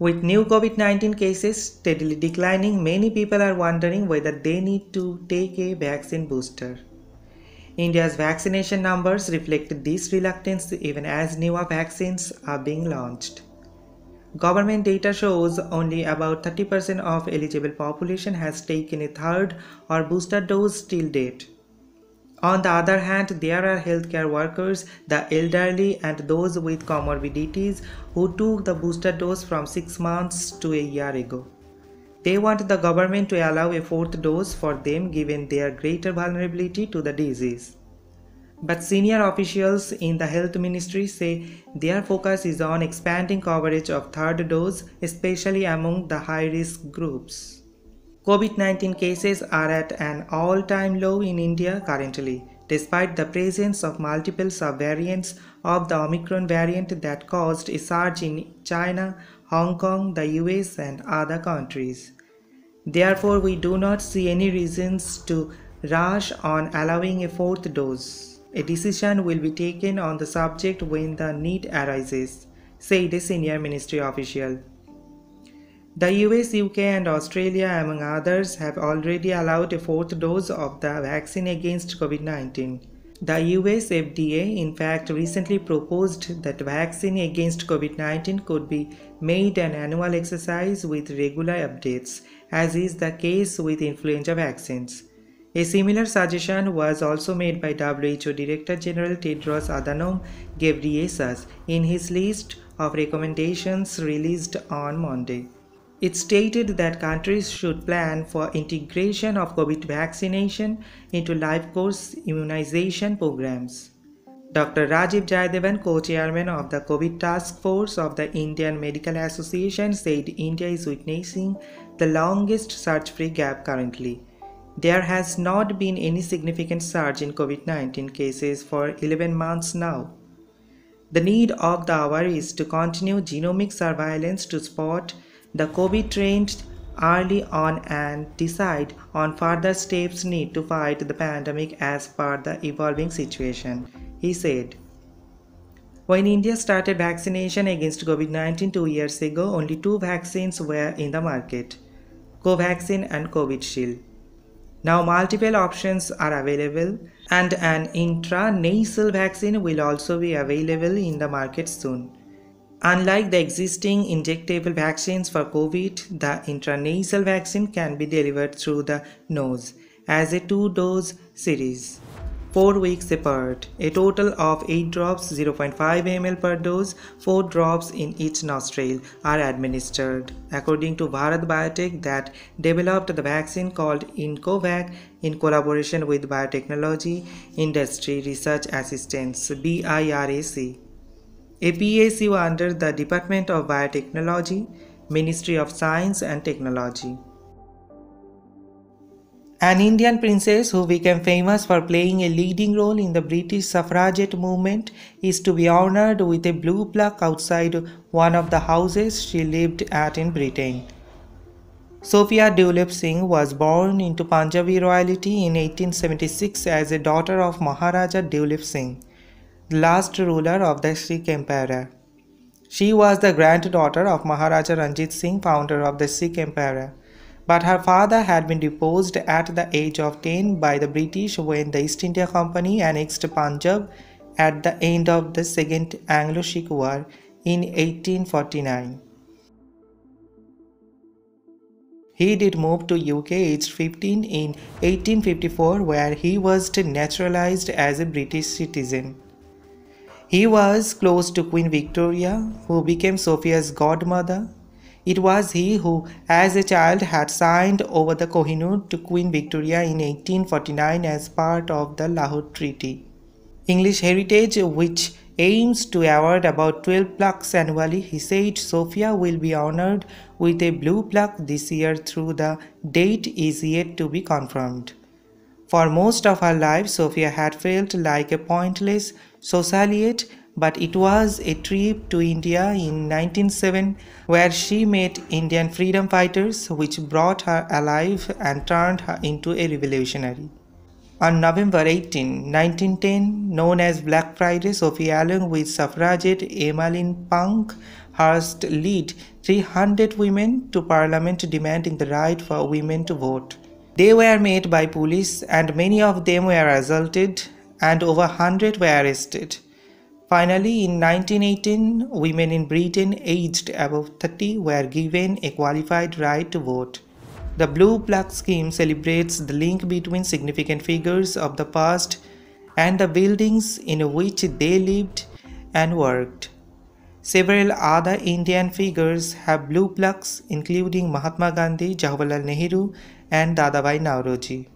With new COVID 19 cases steadily declining, many people are wondering whether they need to take a vaccine booster. India's vaccination numbers reflect this reluctance even as newer vaccines are being launched. Government data shows only about 30% of eligible population has taken a third or booster dose till date. On the other hand, there are healthcare workers, the elderly, and those with comorbidities who took the booster dose from 6 months to a year ago. They want the government to allow a fourth dose for them given their greater vulnerability to the disease. But senior officials in the health ministry say their focus is on expanding coverage of third dose, especially among the high risk groups. COVID 19 cases are at an all time low in India currently, despite the presence of multiple subvariants of the Omicron variant that caused a surge in China, Hong Kong, the US, and other countries. Therefore, we do not see any reasons to rush on allowing a fourth dose. A decision will be taken on the subject when the need arises, said a senior ministry official. The US, UK, and Australia, among others, have already allowed a fourth dose of the vaccine against COVID 19. The US FDA, in fact, recently proposed that vaccine against COVID 19 could be made an annual exercise with regular updates, as is the case with influenza vaccines. A similar suggestion was also made by WHO Director General Tedros Adhanom Ghebreyesus in his list of recommendations released on Monday. It stated that countries should plan for integration of COVID vaccination into life course immunization programs. Dr. Rajiv Jayadevan, co-chairman of the COVID task force of the Indian Medical Association, said India is witnessing the longest surge-free gap currently. There has not been any significant surge in COVID-19 cases for 11 months now. The need of the hour is to continue genomic surveillance to spot the COVID trained early on and decide on further steps need to fight the pandemic as per the evolving situation, he said. When India started vaccination against COVID 19 two years ago, only two vaccines were in the market Covaxin and Covishield. Now, multiple options are available, and an intranasal vaccine will also be available in the market soon. Unlike the existing injectable vaccines for COVID, the intranasal vaccine can be delivered through the nose as a two dose series. 4 weeks apart, a total of 8 drops 0.5 ml per dose, 4 drops in each nostril are administered. According to Bharat Biotech that developed the vaccine called iNCOVACC in collaboration with Biotechnology Industry Research Assistance BIRAC. A PSU under the Department of Biotechnology, Ministry of Science and Technology. An Indian princess who became famous for playing a leading role in the British suffragette movement is to be honored with a blue plaque outside one of the houses she lived at in Britain. Sophia Duleep Singh was born into Punjabi royalty in 1876 as a daughter of Maharaja Duleep Singh, last ruler of the Sikh Empire. She was the granddaughter of Maharaja Ranjit Singh, founder of the Sikh Empire but her father had been deposed at the age of 10 by the British when the East India Company annexed Punjab at the end of the Second Anglo Sikh War in 1849. He did move to UK aged 15 in 1854 where he was naturalized as a British citizen. He was close to Queen Victoria, who became Sophia's godmother it was he who, as a child, had signed over the Kohinoor to Queen Victoria in 1849 as part of the Lahore Treaty. English Heritage, which aims to award about 12 plaques annually, he said Sophia will be honored with a blue plaque this year through the date is yet to be confirmed. For most of her life, Sophia had felt like a pointless socialite but it was a trip to India in 1907 where she met Indian freedom fighters which brought her alive and turned her into a revolutionary. On November 18, 1910, known as Black Friday, Sophie along with suffragette Emmeline Punk Hearst led 300 women to parliament demanding the right for women to vote. They were met by police and many of them were assaulted and over 100 were arrested. Finally, in 1918, women in Britain aged above 30 were given a qualified right to vote. The Blue Plaque scheme celebrates the link between significant figures of the past and the buildings in which they lived and worked. Several other Indian figures have blue plaques, including Mahatma Gandhi, Jawaharlal Nehru and Dadabai Nowroji.